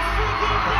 Let's go, go, go!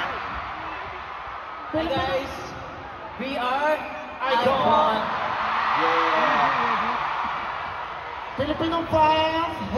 Hey guys, we are Icon. Yeah. Filipino fans,